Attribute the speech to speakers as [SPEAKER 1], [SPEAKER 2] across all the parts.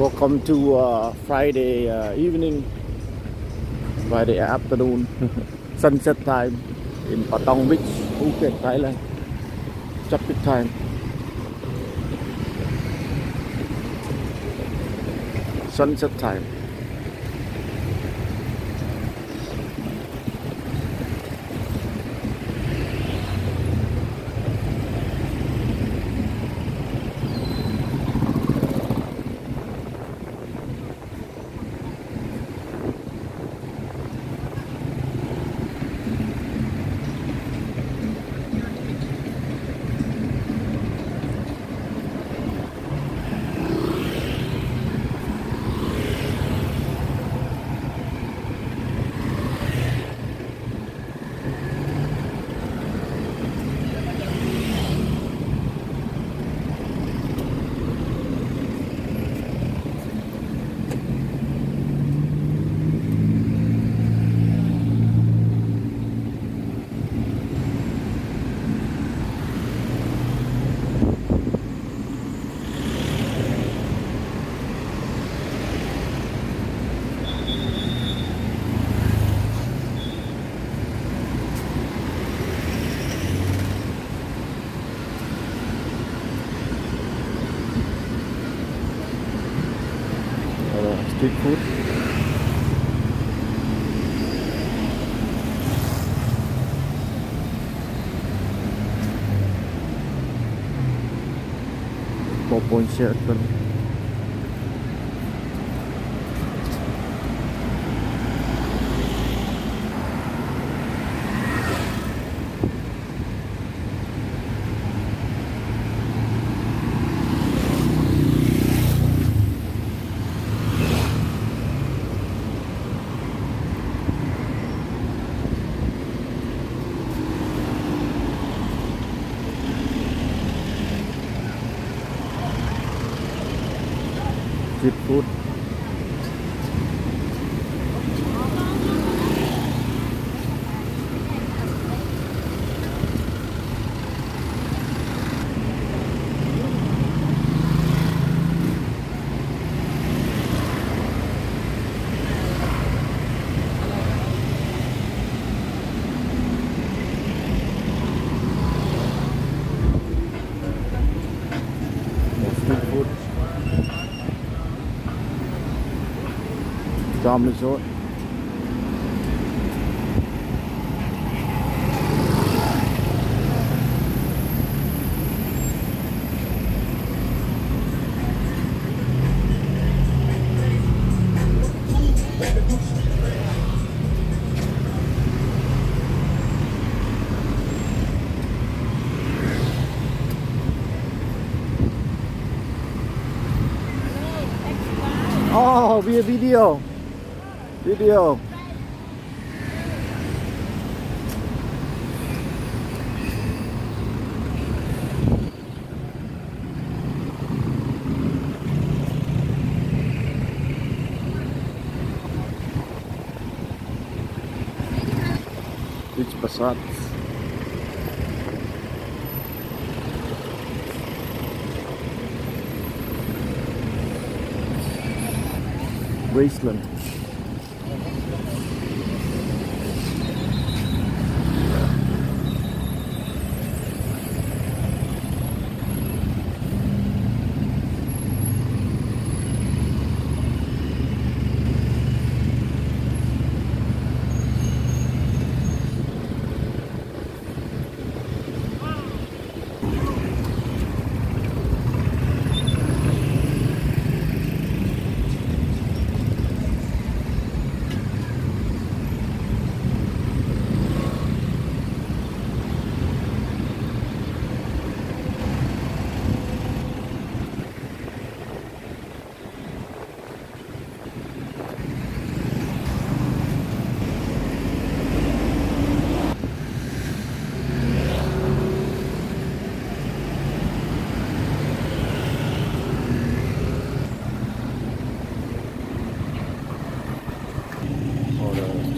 [SPEAKER 1] Welcome to uh, Friday uh, evening, Friday afternoon, sunset time in Patong Beach, Phuket, Thailand. Tropic time. Sunset time. Uh, street food. Street food. Dom Resort. Oh, via video. Video. Beach Passat. Graceland.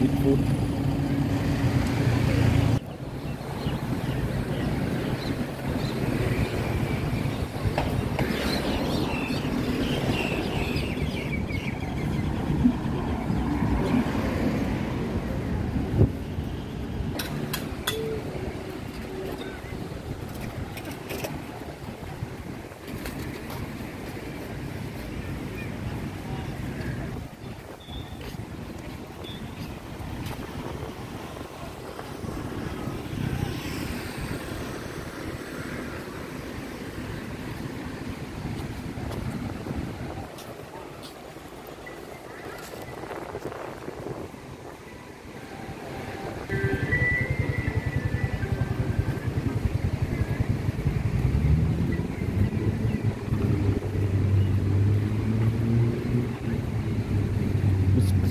[SPEAKER 2] street food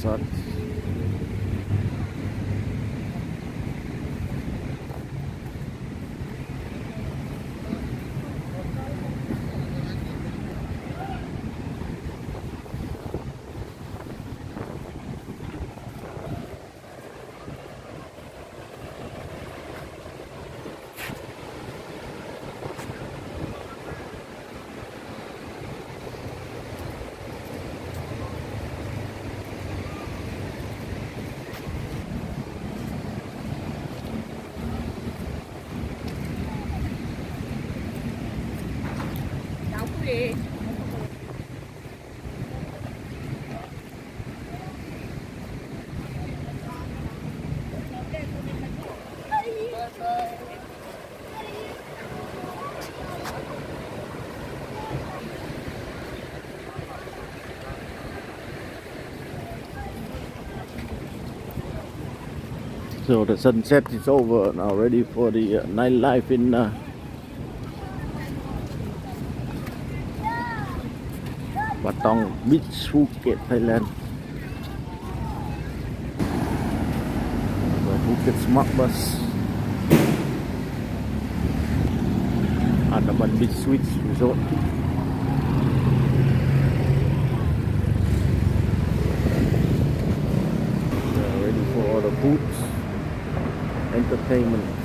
[SPEAKER 2] saat
[SPEAKER 1] So the sunset is over now, ready for the uh, nightlife in uh, Patong Beach, Phuket, Thailand. The Phuket Smart Bus. Andaman Beach Suites Resort. They're ready for all the foods, entertainment.